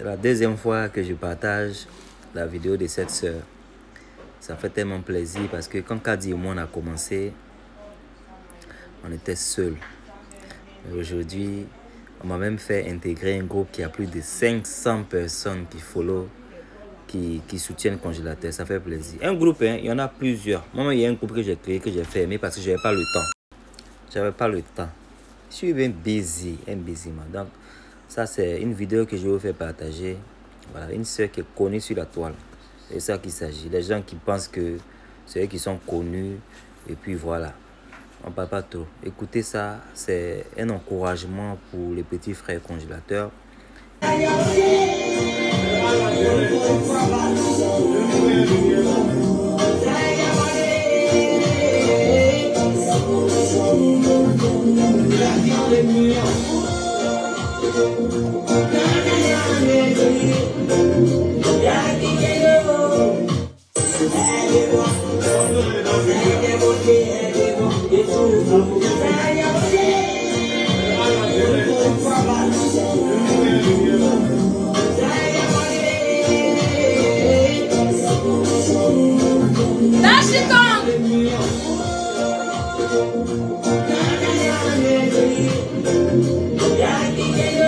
C'est la deuxième fois que je partage la vidéo de cette sœur. Ça fait tellement plaisir parce que quand Kadi et moi on a commencé, on était seuls. Aujourd'hui, on m'a même fait intégrer un groupe qui a plus de 500 personnes qui follow, qui, qui soutiennent congélateur. Ça fait plaisir. Un groupe, hein, il y en a plusieurs. Moi, il y a un groupe que j'ai créé, que j'ai fermé parce que je n'avais pas le temps. J'avais pas le temps. Je suis bien busy, un busy man. Donc, ça, c'est une vidéo que je vous faire partager. Voilà, une soeur qui est connue sur la toile. C'est ça qu'il s'agit. Les gens qui pensent que c'est eux qui sont connus. Et puis voilà. On parle pas trop. Écoutez ça, c'est un encouragement pour les petits frères congélateurs. Yeah, I can.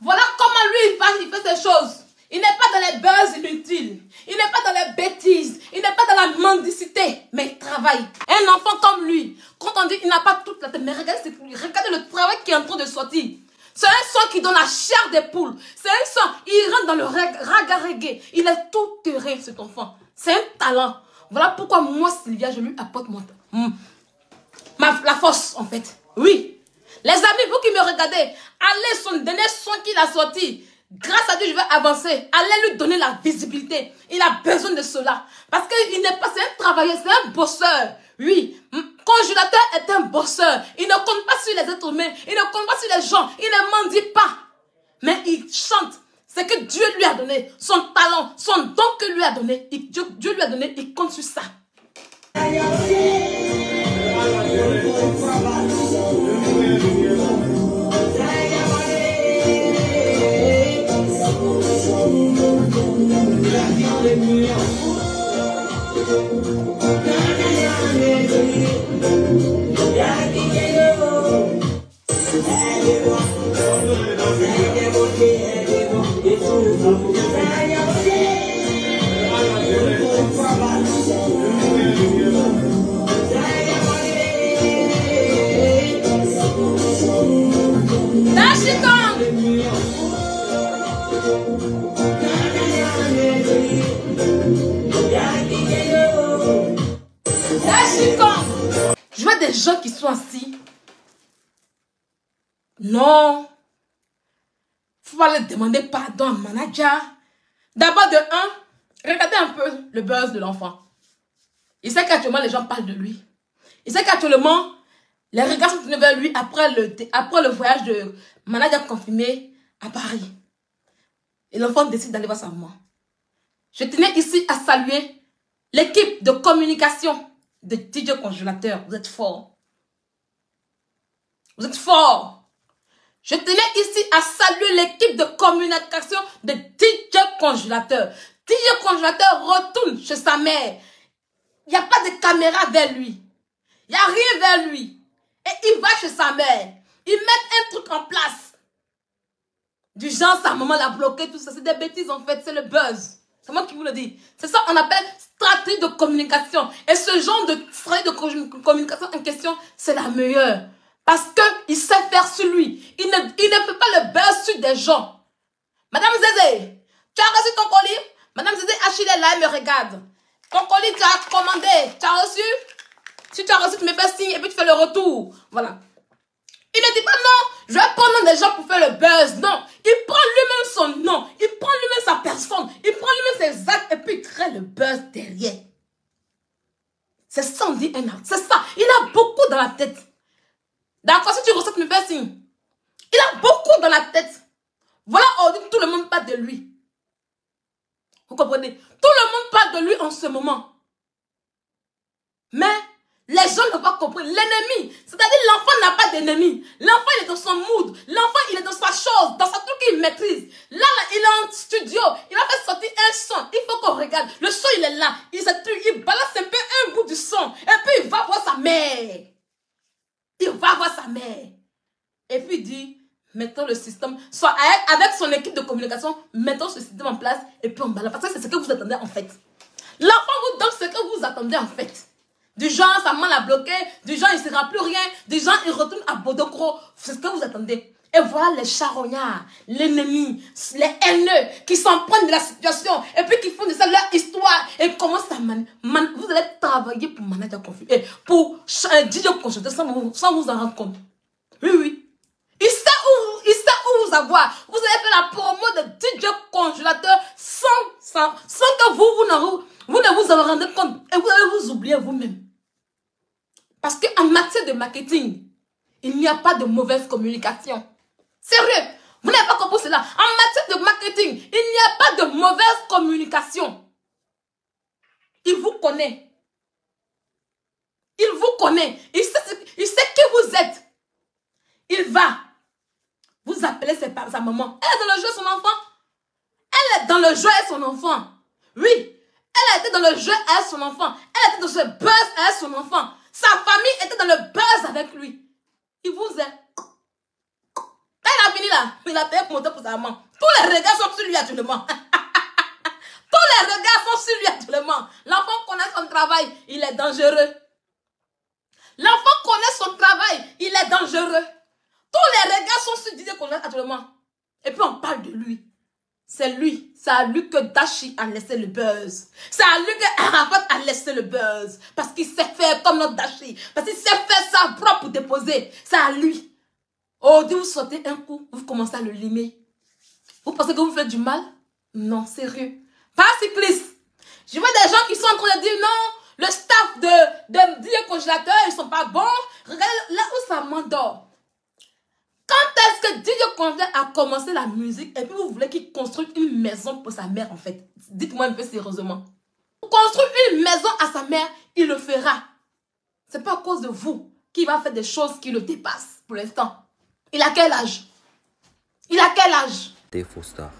Voilà comment lui il fait ses choses. Il n'est pas dans les buzz inutiles. Il n'est pas dans les bêtises. Il n'est pas dans la mendicité. Mais il travaille. Un enfant comme lui, quand on dit qu'il n'a pas toute la tête, mais regardez. Regardez le travail qui est en train de sortir. C'est un sang qui donne la chair des poules. C'est un sang, il rentre dans le raga. Il est tout terrain, cet enfant. C'est un talent. Voilà pourquoi moi, Sylvia, je lui apporte mon, ma, la force, en fait. Oui. Les amis, vous qui me regardez, allez son dernier son qu'il a sorti. Grâce à Dieu, je vais avancer. Allez lui donner la visibilité. Il a besoin de cela. Parce qu'il n'est pas, un travailleur, c'est un bosseur. Oui, congélateur est un bosseur. Il ne compte pas sur les êtres humains. Il ne compte pas sur les gens. Il ne mendie pas. Mais il chante. C'est que Dieu lui a donné. Son talent, son don que lui a donné. Dieu, Dieu lui a donné. Il compte sur ça. Dá-se Je vois des gens qui sont assis. Non. Faut pas leur demander pardon à manager. D'abord de un, regardez un peu le buzz de l'enfant. Il sait qu'actuellement les gens parlent de lui. Il sait qu'actuellement les regards sont tournés vers lui après le, après le voyage de manager confirmé à Paris. Et l'enfant décide d'aller voir sa maman. Je tenais ici à saluer l'équipe de communication de DJ Congélateur. Vous êtes fort. Vous êtes fort. Je tenais ici à saluer l'équipe de communication de DJ Congélateur. DJ Congélateur retourne chez sa mère. Il n'y a pas de caméra vers lui. Il n'y a rien vers lui. Et il va chez sa mère. Il met un truc en place. Du genre, sa maman l'a bloqué, tout ça. C'est des bêtises en fait. C'est le buzz. C'est moi qui vous le dis. C'est ça qu'on appelle stratégie de communication. Et ce genre de stratégie de communication en question, c'est la meilleure. Parce qu'il sait faire sur lui. Il ne, il ne fait pas le buzz sur des gens. Madame Zézé, tu as reçu ton colis? Madame Zézé, Achille est là, elle me regarde. Ton colis, tu as commandé. Tu as reçu? Si tu as reçu, tu me fais signe et puis tu fais le retour. Voilà. Il ne dit pas je vais prendre des gens pour faire le buzz. Non, il prend lui-même son nom, il prend lui-même sa personne, il prend lui-même ses actes et puis il crée le buzz derrière. C'est ça, on dit un acte. C'est ça. Il a beaucoup dans la tête. D'accord, si tu me fais signe. Il a beaucoup dans la tête. Voilà, dit tout le monde parle de lui. Vous comprenez? Tout le monde parle de lui en ce moment. Mais Les gens n'ont pas compris. L'ennemi, c'est-à-dire l'enfant L'enfant, il est dans son mood. L'enfant, il est dans sa chose, dans sa truc qu'il maîtrise. Là, là, il est en studio. Il va faire sortir un son. Il faut qu'on regarde. Le son, il est là. Il, il balance un peu un bout du son. Et puis, il va voir sa mère. Il va voir sa mère. Et puis, il dit, mettons le système, soit avec, son équipe de communication, mettons ce système en place et puis on balance. Parce que c'est ce que vous attendez en fait. L'enfant vous donne ce que vous attendez en fait. Du genre, sa main l'a bloqué. Du genre, il ne sera plus rien. Du genre, il retourne à Bodokro. C'est ce que vous attendez. Et voilà les charognards, l'ennemi, les haineux qui s'en prennent de la situation et puis qui font de ça leur histoire et commencent à man, vous allez travailler pour manager conflit et pour dire consulter sans vous, sans vous en rendre compte. Oui, oui. Il sait où, il sait où vous avoir. Vous allez faire la promo de DJ congélateur sans, sans, sans que vous, vous, vous ne vous en rendez compte et vous allez vous oublier vous-même. Parce qu'en matière de marketing, il n'y a pas de mauvaise communication. Sérieux, vous n'avez pas compris cela. En matière de marketing, il n'y a pas de mauvaise communication. Il vous connaît. Il vous connaît. Il sait, il sait qui vous êtes. Il va vous appeler sa maman. Elle est dans le jeu son enfant. Elle est dans le jeu son enfant. Oui, elle était dans le jeu avec son enfant. Elle était dans ce buzz avec son enfant. Sa famille était dans le buzz avec lui. Il vous est. Il a fini là, il a payé pour monter pour sa maman. Tous les regards sont sur lui actuellement. Tous les regards sont sur lui actuellement. L'enfant connaît son travail, il est dangereux. L'enfant connaît son travail, il est dangereux. Tous les regards sont sur Didier actuellement. Et puis on parle de lui. C'est lui. C'est à lui que Dashi a laissé le buzz. C'est à lui que Arafat a laissé le buzz. Parce qu'il sait faire comme notre Dashi. Parce qu'il sait faire sa propre déposer. C'est à lui. Oh, dès vous sautez un coup, vous commencez à le limer. Vous pensez que vous faites du mal? Non, sérieux. Pas cycliste. Je vois des gens qui sont en train de dire non, le staff de, de, de congélateur, ils sont pas bons. Regardez là où ça m'endort. Conde a commencé la musique et puis vous voulez qu'il construise une maison pour sa mère en fait Dites-moi un peu sérieusement. Construire une maison à sa mère, il le fera. C'est pas à cause de vous qu'il va faire des choses qui le dépassent pour l'instant. Il a quel âge? Il a quel âge? T'es faux star.